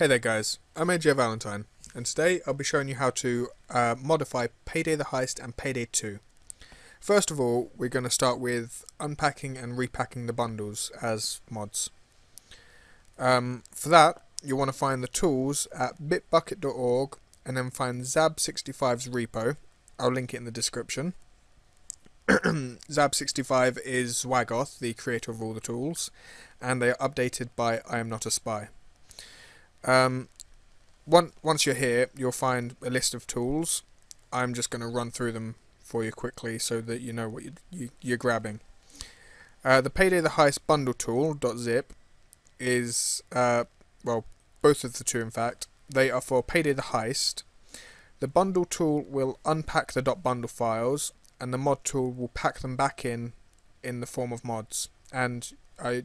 Hey there guys, I'm AJ Valentine, and today I'll be showing you how to uh, modify Payday the Heist and Payday 2. First of all, we're going to start with unpacking and repacking the bundles as mods. Um, for that, you want to find the tools at bitbucket.org and then find Zabb65's repo. I'll link it in the description. Zabb65 is Zwagoth, the creator of all the tools, and they are updated by I Am Not a Spy. Um, one, once you're here, you'll find a list of tools. I'm just going to run through them for you quickly so that you know what you, you, you're grabbing. Uh, the Payday the Heist bundle tool .zip is uh, well both of the two in fact. They are for Payday the Heist. The bundle tool will unpack the .bundle files, and the mod tool will pack them back in in the form of mods. And I,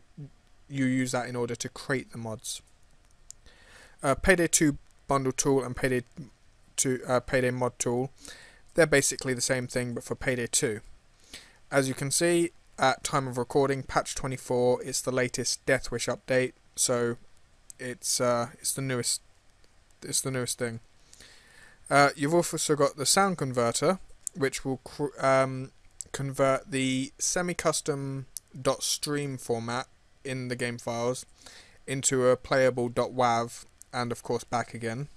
you use that in order to create the mods. Uh, Payday 2 bundle tool and Payday 2 uh, Payday mod tool, they're basically the same thing but for Payday 2. As you can see, at time of recording, patch 24 is the latest Death Wish update, so it's uh, it's the newest it's the newest thing. Uh, you've also got the sound converter, which will um, convert the semi-custom .stream format in the game files into a playable .wav and of course back again.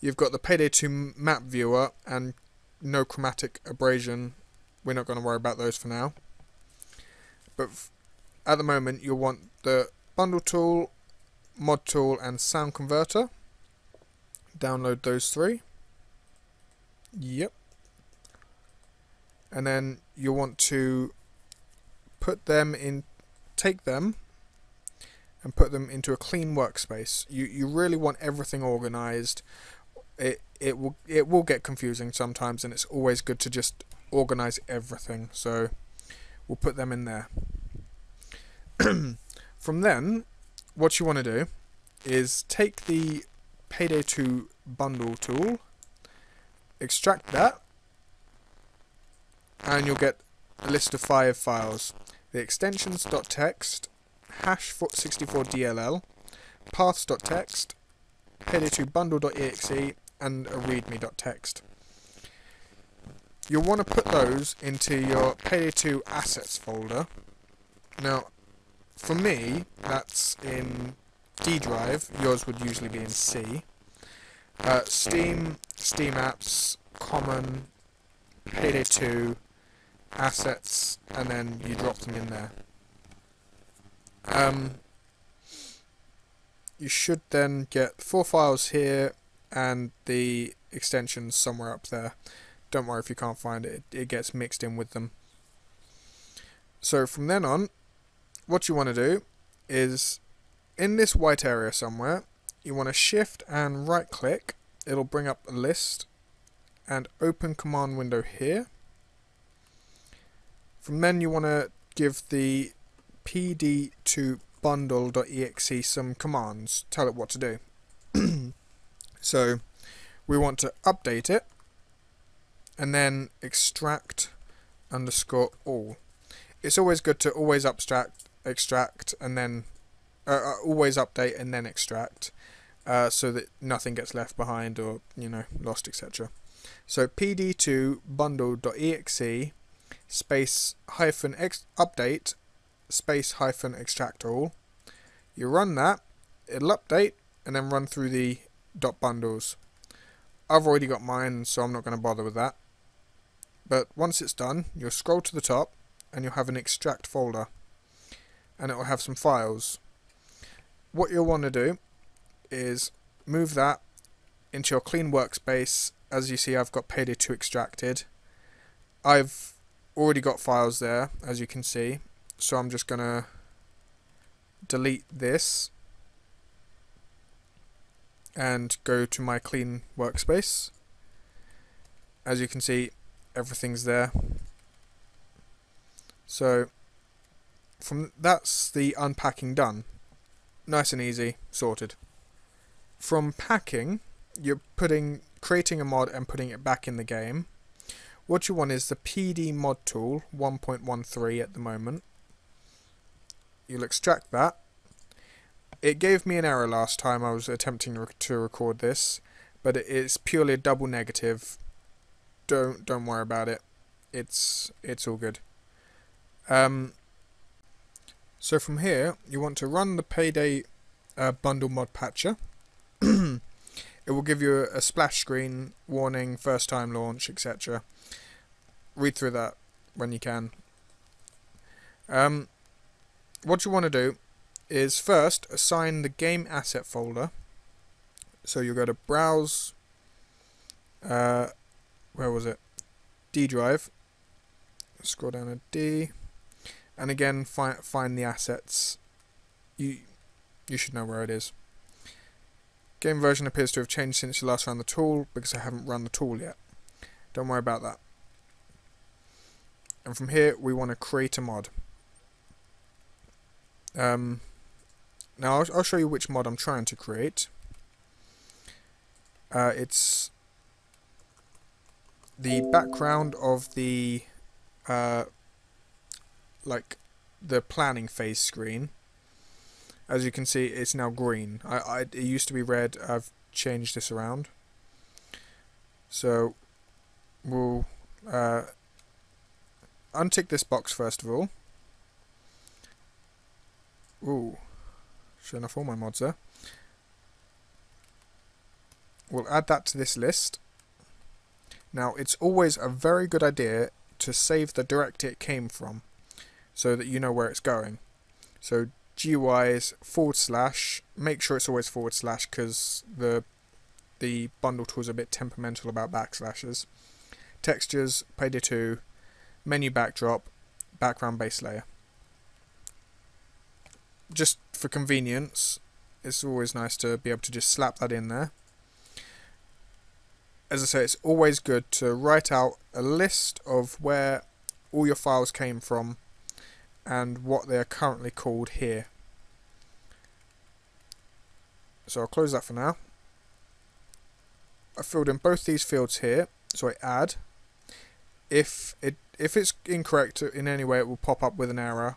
You've got the Payday 2 map viewer and no chromatic aberration. We're not going to worry about those for now. But at the moment you'll want the bundle tool, mod tool and sound converter. Download those three. Yep. And then you'll want to put them in, take them and put them into a clean workspace. You you really want everything organized. It it will it will get confusing sometimes and it's always good to just organize everything. So we'll put them in there. From then, what you want to do is take the Payday 2 bundle tool, extract that, and you'll get a list of five files. The extensions.txt hash 64DLL, paths.txt, payday2 bundle.exe, and a readme.txt. You'll want to put those into your Payday2 assets folder. Now, for me, that's in D drive. Yours would usually be in C. Uh, Steam, Steam apps, Common, Payday 2, assets, and then you drop them in there. Um, you should then get four files here and the extensions somewhere up there. Don't worry if you can't find it, it gets mixed in with them. So from then on, what you want to do is in this white area somewhere, you want to shift and right click. It'll bring up a list and open command window here. From then you want to give the pd2 bundle.exe some commands, tell it what to do. so we want to update it and then extract underscore all. It's always good to always abstract, extract and then uh, uh always update and then extract uh, so that nothing gets left behind or you know lost etc. So pd2 bundle.exe space hyphen x update space hyphen extract all. You run that, it'll update, and then run through the dot bundles. I've already got mine, so I'm not going to bother with that. But once it's done, you'll scroll to the top, and you'll have an extract folder. And it will have some files. What you'll want to do is move that into your clean workspace. As you see, I've got Payday 2 extracted. I've already got files there, as you can see so I'm just gonna delete this and go to my clean workspace. As you can see everything's there. So from that's the unpacking done. Nice and easy sorted. From packing you're putting creating a mod and putting it back in the game. What you want is the PD mod tool 1.13 at the moment you'll extract that it gave me an error last time I was attempting to record this, but it's purely a double negative. Don't don't worry about it. It's it's all good. Um, so from here, you want to run the Payday uh, bundle mod patcher. it will give you a, a splash screen warning, first time launch, etc. Read through that when you can. Um, what you want to do is first assign the game asset folder. So you go to browse, uh, where was it? D drive. Scroll down to D, and again find find the assets. You you should know where it is. Game version appears to have changed since you last ran the tool because I haven't run the tool yet. Don't worry about that. And from here we want to create a mod. Um, now I'll, I'll, show you which mod I'm trying to create. Uh, it's the background of the uh, like the planning phase screen. As you can see, it's now green. I, I it used to be red. I've changed this around. So we'll uh, untick this box first of all. All my mods there. We'll add that to this list. Now, it's always a very good idea to save the directory it came from so that you know where it's going. So GUIs forward slash, make sure it's always forward slash because the the bundle tool is a bit temperamental about backslashes. Textures, Payday 2, menu backdrop, background base layer just for convenience, it's always nice to be able to just slap that in there. As I say, it's always good to write out a list of where all your files came from and what they are currently called here. So I'll close that for now. I filled in both these fields here, so I add. If it if it's incorrect in any way, it will pop up with an error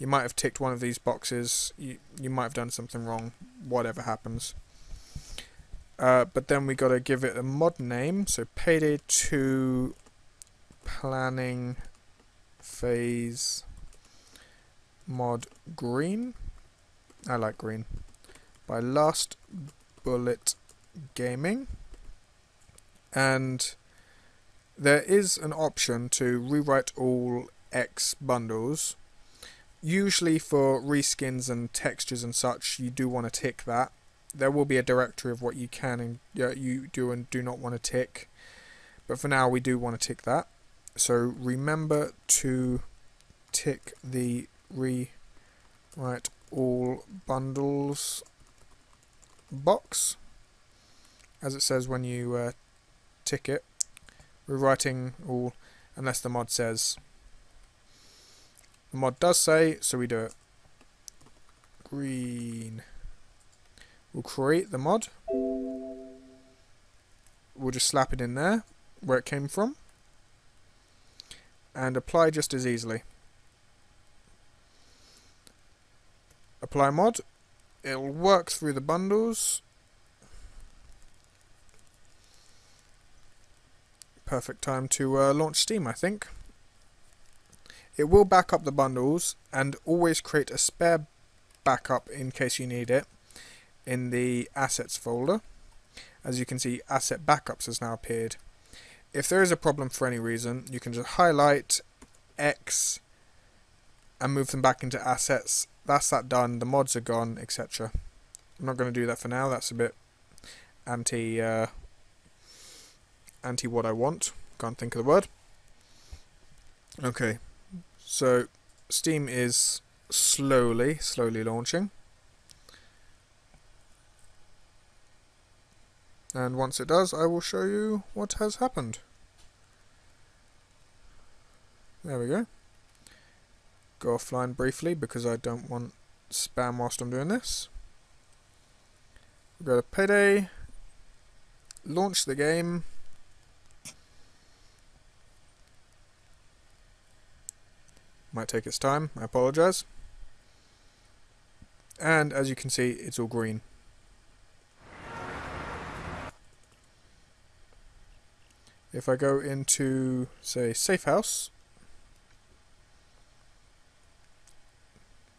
you might have ticked one of these boxes, you, you might have done something wrong, whatever happens. Uh, but then we got to give it a mod name, so Payday 2 Planning Phase Mod Green. I like green. By Last Bullet Gaming. And there is an option to rewrite all X bundles usually for reskins and textures and such, you do want to tick that. There will be a directory of what you can and uh, you do and do not want to tick. But for now, we do want to tick that. So remember to tick the rewrite all bundles box. As it says when you uh, tick it. Rewriting all, unless the mod says the mod does say, so we do it. Green. We'll create the mod. We'll just slap it in there, where it came from. And apply just as easily. Apply mod. It'll work through the bundles. Perfect time to uh, launch Steam, I think. It will back up the bundles and always create a spare backup in case you need it in the assets folder. As you can see, asset backups has now appeared. If there is a problem for any reason, you can just highlight X and move them back into assets. That's that done. The mods are gone, etc. I'm not going to do that for now. That's a bit anti uh, anti what I want. Can't think of the word. Okay. So Steam is slowly, slowly launching. And once it does, I will show you what has happened. There we go. Go offline briefly because I don't want spam whilst I'm doing this. We'll go to Payday, launch the game. Might take its time, I apologise. and as you can see it's all green. If I go into say safe house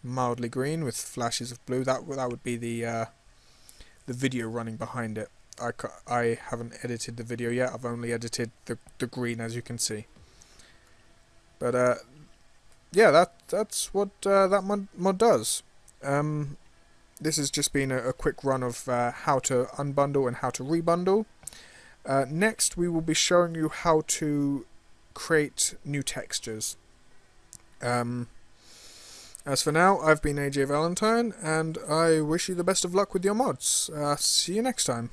mildly green with flashes of blue that that would be the uh, the video running behind it. I, I haven't edited the video yet, I've only edited the, the green as you can see. But uh, yeah, that that's what uh, that mod, mod does. Um, this has just been a, a quick run of uh, how to unbundle and how to rebundle. Uh, next, we will be showing you how to create new textures. Um, as for now, I've been AJ Valentine, and I wish you the best of luck with your mods. Uh, see you next time.